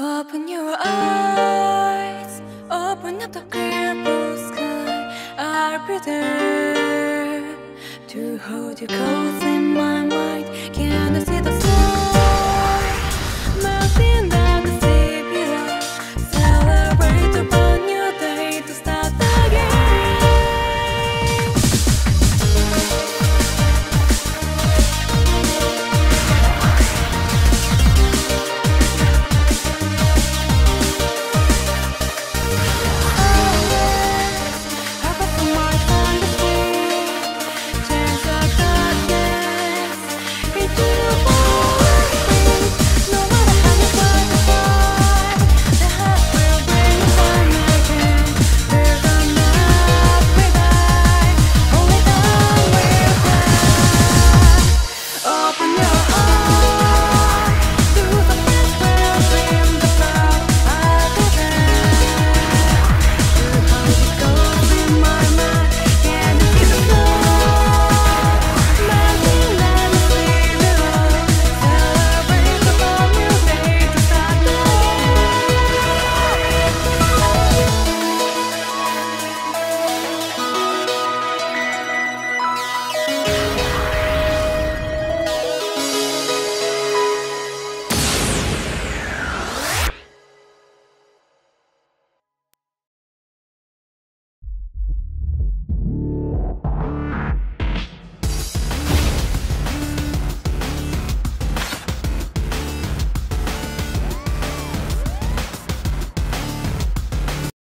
Open your eyes, open up the clear blue sky. I'll be there to hold you close in my mind. Can you see the